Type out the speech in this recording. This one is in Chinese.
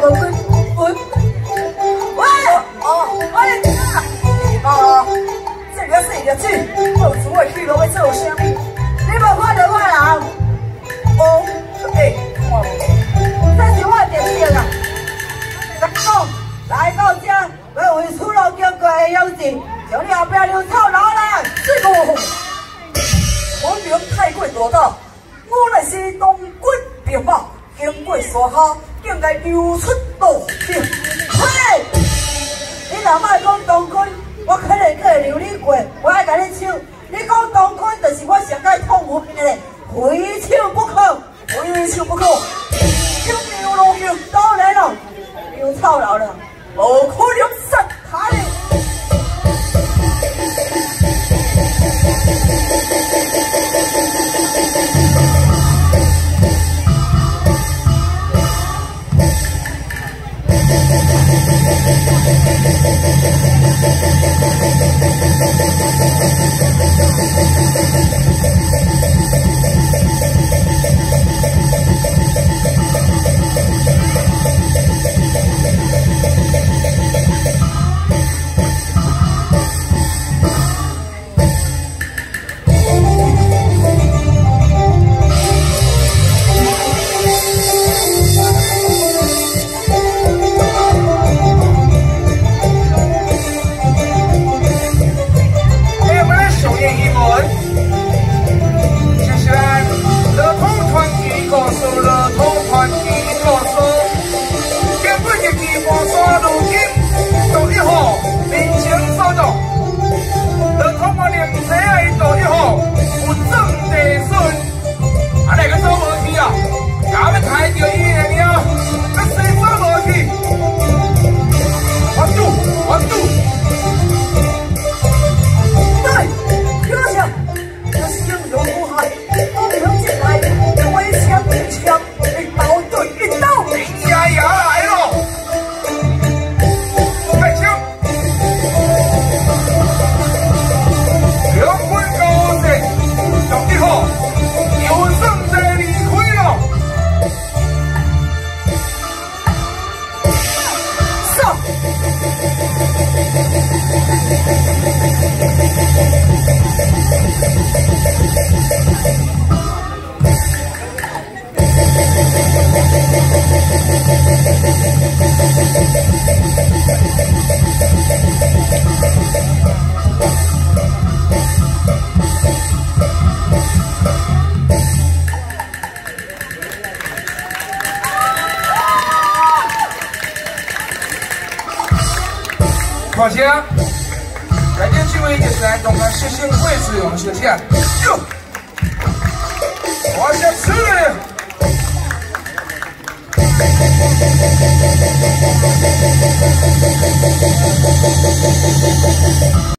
滚滚滚！喂，啊，快点走！啊，这个是一个贼，偷出我去，我做虾米？你无看到我啦？哦，对，我这是我的电啊。大哥，来到这，我回厝路经过的院子，从后边尿臭老了，这个广场太宽阔了，我来是当官的嘛。经过山下，应该流出大兵。嘿，你若莫讲东军，我可能可会留你过，我爱跟你抢。你讲东军，就是我上界痛无边的，非抢不可，非抢不可。抢牛肉牛，当然了，留草留了，无可 Gracias. don't 些，来电机会就是来动个新兴位置用谢谢。哟，我先吃了。